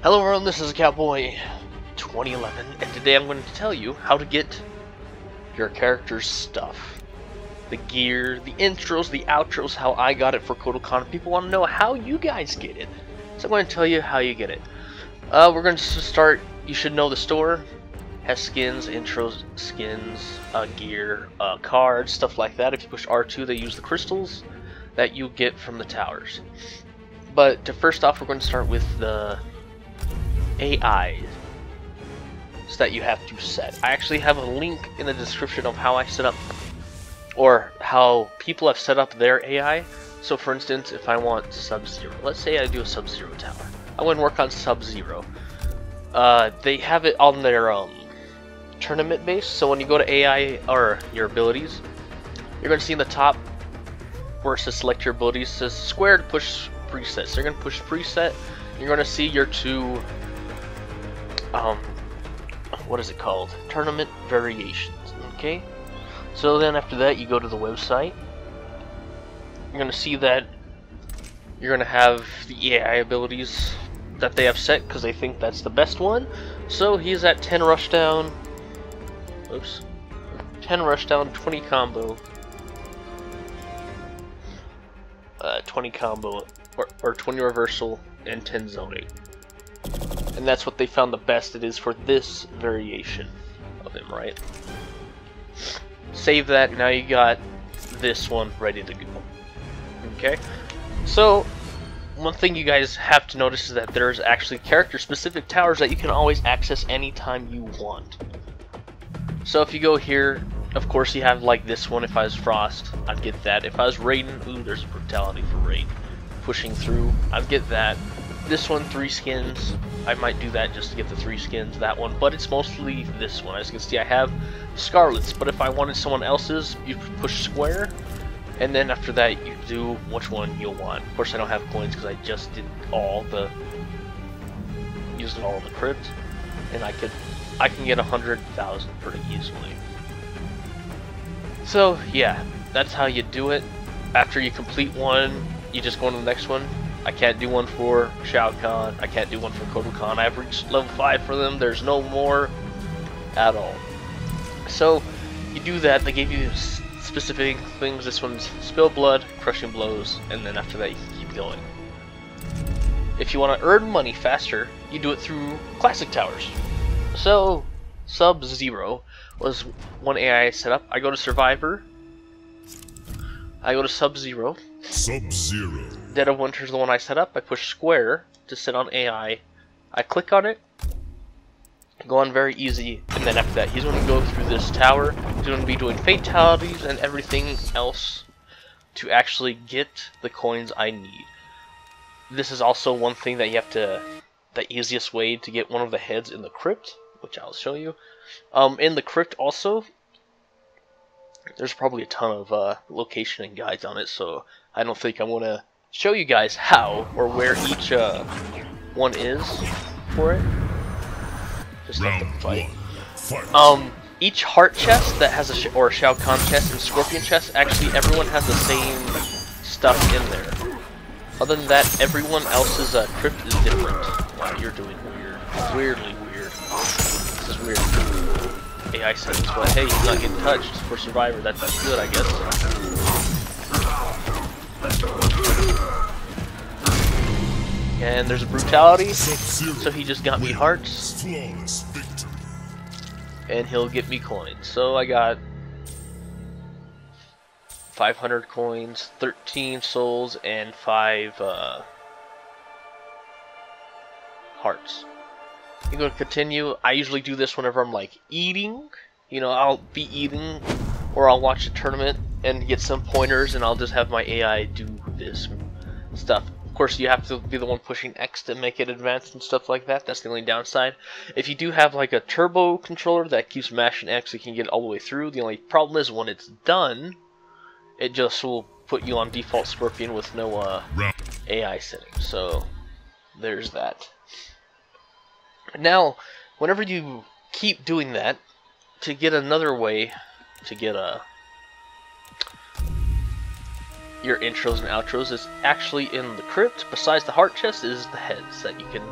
Hello everyone, this is Cowboy 2011, and today I'm going to tell you how to get your character's stuff. The gear, the intros, the outros, how I got it for Kotal Kahn. People want to know how you guys get it. So I'm going to tell you how you get it. Uh, we're going to start, you should know the store. Has skins, intros, skins, uh, gear, uh, cards, stuff like that. If you push R2, they use the crystals that you get from the towers. But to first off, we're going to start with the AI that you have to set. I actually have a link in the description of how I set up or how people have set up their AI. So for instance, if I want Sub-Zero, let's say I do a Sub-Zero tower. I want to work on Sub-Zero. Uh, they have it on their um, tournament base, so when you go to AI or your abilities, you're going to see in the top where it says select your abilities, it says square push preset. So you're going to push preset, you're going to see your two um, what is it called? Tournament variations, okay? So then after that, you go to the website. You're gonna see that you're gonna have the AI abilities that they have set because they think that's the best one. So he's at 10 rushdown. Oops. 10 rushdown, 20 combo. Uh, 20 combo, or, or 20 reversal, and 10 zoning and that's what they found the best it is for this variation of him, right? Save that, now you got this one ready to go. Okay? So, one thing you guys have to notice is that there's actually character-specific towers that you can always access anytime you want. So if you go here, of course you have like this one, if I was Frost, I'd get that. If I was Raiden, ooh, there's Brutality for Raiden. Pushing through, I'd get that. This one, three skins. I might do that just to get the three skins, that one. But it's mostly this one. As you can see, I have Skarlet's. But if I wanted someone else's, you push square. And then after that, you do which one you'll want. Of course, I don't have coins because I just did all the... Used all the crypt. And I could... I can get a hundred thousand pretty easily. So, yeah. That's how you do it. After you complete one, you just go on to the next one I can't do one for Shao Kahn. I can't do one for Kotal Kahn. I've reached level 5 for them. There's no more at all. So, you do that. They gave you specific things. This one's Spill Blood, Crushing Blows, and then after that you keep going. If you want to earn money faster, you do it through Classic Towers. So, Sub-Zero was one AI set up. I go to Survivor. I go to Sub-Zero. Sub-Zero. Dead of Winter is the one I set up. I push square to sit on AI. I click on it, go on very easy, and then after that he's going to go through this tower. He's going to be doing fatalities and everything else to actually get the coins I need. This is also one thing that you have to, the easiest way to get one of the heads in the crypt, which I'll show you. Um, in the crypt also, there's probably a ton of uh, location and guides on it, so I don't think I'm going to show you guys how or where each uh, one is for it. Just let them fight. Um, each heart chest that has a or Shao Kahn chest and Scorpion chest, actually everyone has the same stuff in there. Other than that, everyone else's uh, crypt is different. Wow, you're doing weird. Weirdly weird. This is weird. AI settings, but hey, he's not getting touched for Survivor. That's good, I guess. And there's a brutality, so he just got me hearts. And he'll get me coins. So I got 500 coins, 13 souls, and 5 uh, hearts. You're going to continue. I usually do this whenever I'm like eating. You know, I'll be eating or I'll watch a tournament and get some pointers and I'll just have my AI do this stuff. Course, you have to be the one pushing X to make it advance and stuff like that. That's the only downside. If you do have like a turbo controller that keeps mashing X, you can get all the way through. The only problem is when it's done, it just will put you on default Scorpion with no uh, AI settings. So there's that. Now, whenever you keep doing that, to get another way to get a your intros and outros is actually in the crypt. Besides the heart chest is the heads that you can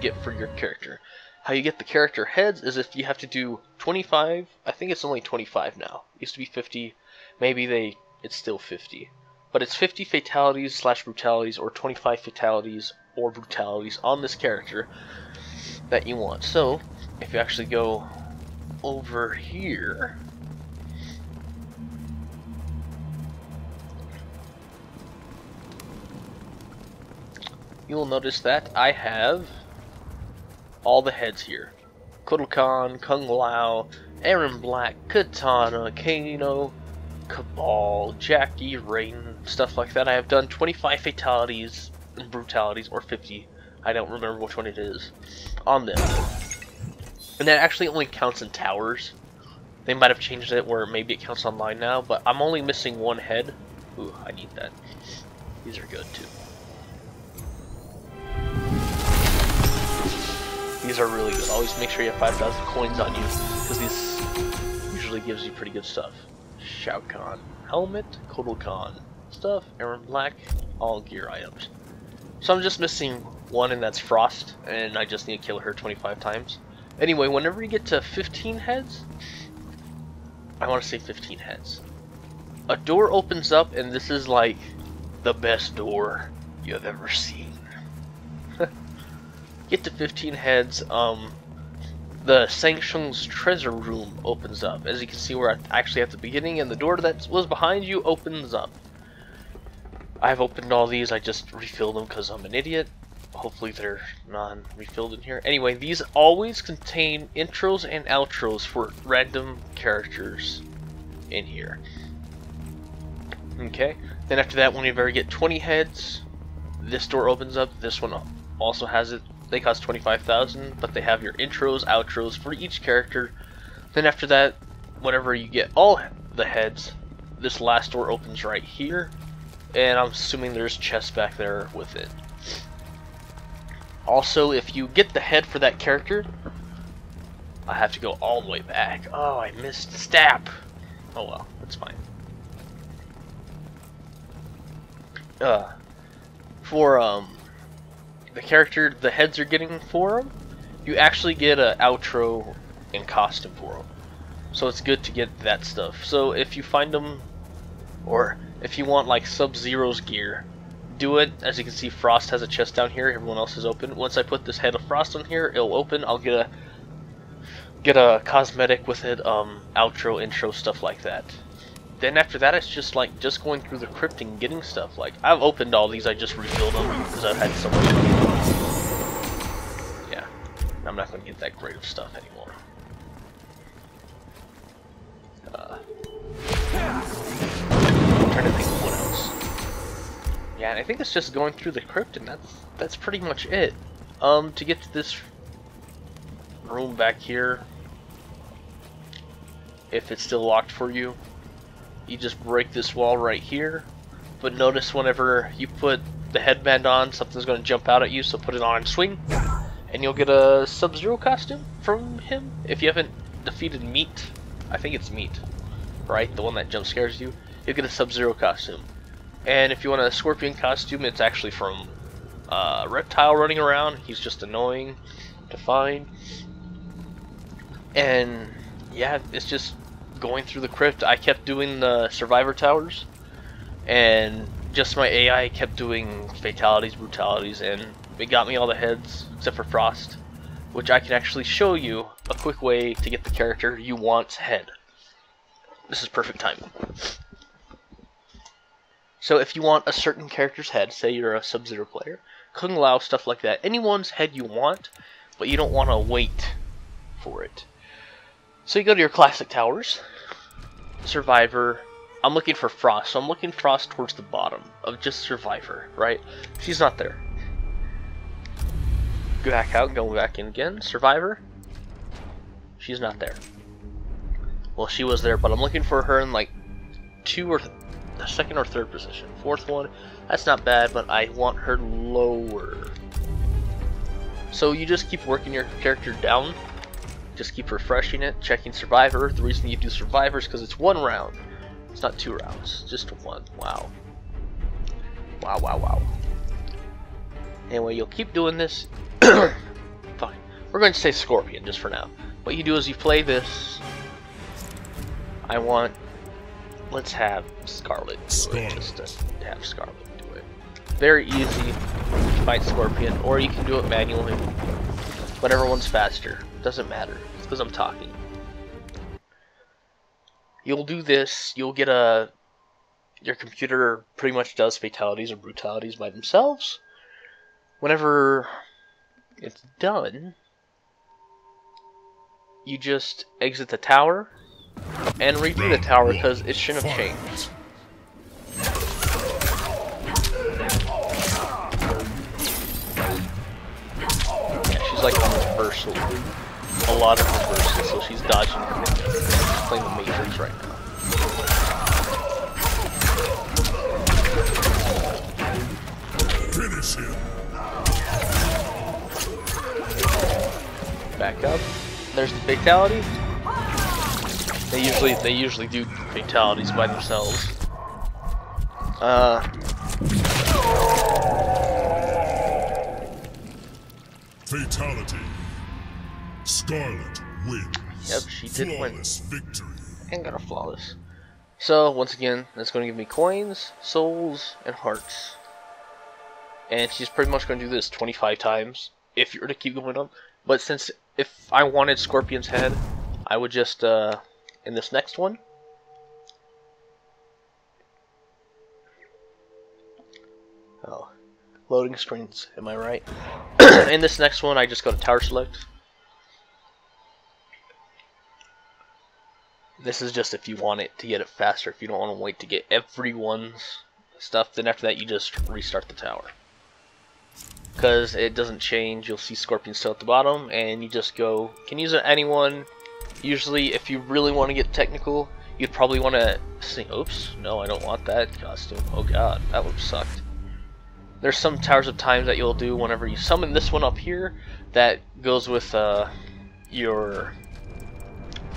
get for your character. How you get the character heads is if you have to do 25. I think it's only 25 now. It used to be 50. Maybe they it's still 50. But it's 50 fatalities slash brutalities or 25 fatalities or brutalities on this character that you want. So if you actually go over here you will notice that I have all the heads here. Kotal Kahn, Kung Lao, Erron Black, Kitana, Kano, Kabal, Jacqui, Raiden, stuff like that. I have done 25 fatalities and brutalities, or 50, I don't remember which one it is, on them. And that actually only counts in towers. They might have changed it where maybe it counts online now, but I'm only missing one head. Ooh, I need that. These are good too. These are really good. Always make sure you have 5,000 coins on you, because these usually gives you pretty good stuff. Shao Kahn. Helmet, Kotal Kahn. Stuff, Erron Black, all gear items. So I'm just missing one, and that's Frost, and I just need to kill her 25 times. Anyway, whenever you get to 15 heads, I want to say 15 heads, a door opens up, and this is like the best door you have ever seen get to 15 heads, um, the Shang's treasure room opens up. As you can see, we're actually at the beginning, and the door that was behind you opens up. I've opened all these, I just refilled them because I'm an idiot. Hopefully they're non-refilled in here. Anyway, these always contain intros and outros for random characters in here. Okay, then after that, whenever you ever get 20 heads, this door opens up. This one also has it they cost 25,000, but they have your intros, outros for each character. Then after that, whenever you get all the heads, this last door opens right here, and I'm assuming there's chests back there with it. Also, if you get the head for that character, I have to go all the way back. Oh, I missed Stap. Oh well, that's fine. Uh, for um, the character the heads are getting for them, you actually get an outro and costume for them. So it's good to get that stuff. So if you find them, or if you want like Sub-Zero's gear, do it. As you can see, Frost has a chest down here. Everyone else is open. Once I put this head of Frost on here, it'll open. I'll get a get a cosmetic with it, um, outro, intro, stuff like that. Then after that, it's just like just going through the crypt and getting stuff. Like I've opened all these, I just refilled them because I've had so much. I'm not going to get that great of stuff anymore. Uh, trying to think of what else. Yeah, and I think it's just going through the crypt, and that's that's pretty much it. Um, to get to this room back here, if it's still locked for you, you just break this wall right here. But notice whenever you put the headband on, something's going to jump out at you, so put it on and swing. And you'll get a Sub-Zero costume from him. If you haven't defeated Meat, I think it's Meat, right? The one that jump scares you. You'll get a Sub-Zero costume. And if you want a Scorpion costume, it's actually from uh, Reptile running around. He's just annoying to find. And yeah, it's just going through the crypt, I kept doing the survivor towers, and just my AI kept doing fatalities, brutalities, and it got me all the heads except for Frost, which I can actually show you a quick way to get the character you want's head. This is perfect timing. So if you want a certain character's head, say you're a Sub-Zero player, Kung Lao, stuff like that, anyone's head you want, but you don't want to wait for it. So you go to your classic towers, Survivor. I'm looking for Frost, so I'm looking Frost towards the bottom of just Survivor, right? She's not there. Back out, go back in again. Survivor. She's not there. Well, she was there, but I'm looking for her in like two or second or third position. Fourth one, that's not bad, but I want her lower. So you just keep working your character down just keep refreshing it, checking Survivor. The reason you do Survivor is because it's one round. It's not two rounds, just one. Wow. Wow, wow, wow. Anyway, you'll keep doing this. we're going to say Scorpion just for now. What you do is you play this. I want, let's have Skarlet do it, just to have Skarlet do it. Very easy, fight Scorpion, or you can do it manually. Whatever one's faster, doesn't matter, because I'm talking. You'll do this, you'll get a, your computer pretty much does fatalities or brutalities by themselves. Whenever it's done, you just exit the tower and redo the tower because it shouldn't have changed. Yeah, she's like on reversal. A lot of reversals, so she's dodging everything. She's playing the Matrix right now. There's the fatality. They usually they usually do fatalities by themselves. Uh Fatality. Skarlet wins. Yep, she did flawless win. victory. And got a flawless. So once again, that's going to give me coins, souls, and hearts. And she's pretty much going to do this 25 times if you were to keep going up. But since if I wanted Scorpion's head, I would just, uh, in this next one, oh, loading screens, am I right? in this next one, I just go to tower select. This is just if you want it to get it faster, if you don't want to wait to get everyone's stuff, then after that you just restart the tower because it doesn't change. You'll see Scorpion still at the bottom, and you just go, can use it anyone. Usually, if you really want to get technical, you'd probably want to sing, oops, no, I don't want that costume. Oh god, that would sucked. There's some Towers of Time that you'll do whenever you summon this one up here that goes with uh, your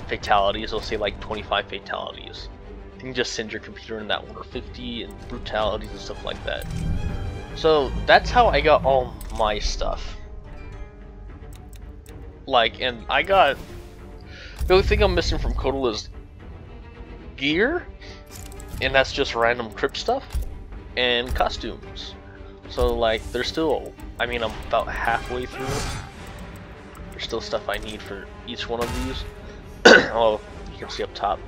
fatalities. It'll say like 25 fatalities. You can just send your computer in that order, 50 and brutalities and stuff like that. So that's how I got all my stuff. Like, and I got... The only thing I'm missing from Kotal is gear, and that's just random crypt stuff, and costumes. So like, there's still, I mean, I'm about halfway through. There's still stuff I need for each one of these. oh, you can see up top,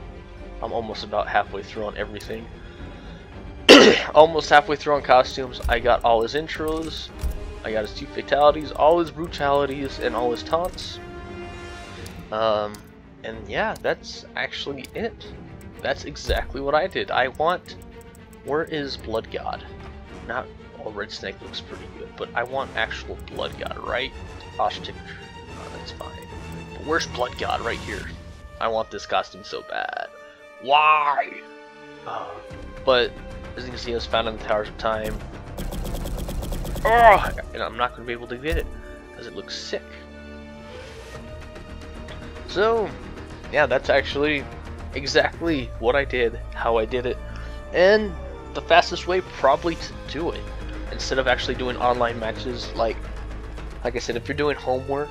I'm almost about halfway through on everything. Almost halfway through on costumes, I got all his intros, I got his two fatalities, all his brutalities, and all his taunts. Um, and yeah, that's actually it. That's exactly what I did. I want... Where is Blood God? Not... Well, Red Snake looks pretty good, but I want actual Blood God, right? Oshtik... Oh, that's fine. But where's Blood God? Right here. I want this costume so bad. Why? Uh, but as you can see, it's found in the Towers of Time. Oh, and I'm not going to be able to get it because it looks sick. So, yeah, that's actually exactly what I did, how I did it, and the fastest way probably to do it. Instead of actually doing online matches, like, like I said, if you're doing homework,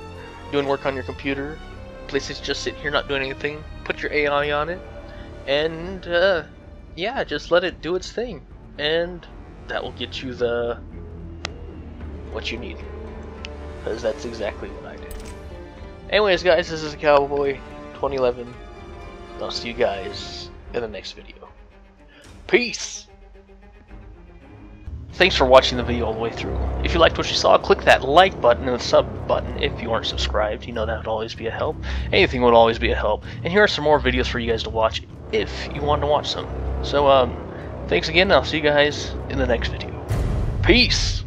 doing work on your computer, places just sit here not doing anything, put your AI on it, and uh, yeah, just let it do its thing, and that will get you the what you need, because that's exactly what I did. Anyways, guys, this is Cowboy 2011. I'll see you guys in the next video. Peace! Thanks for watching the video all the way through. If you liked what you saw, click that like button and the sub button if you aren't subscribed. You know that would always be a help. Anything would always be a help. And here are some more videos for you guys to watch if you want to watch some. So, um, thanks again, I'll see you guys in the next video. Peace!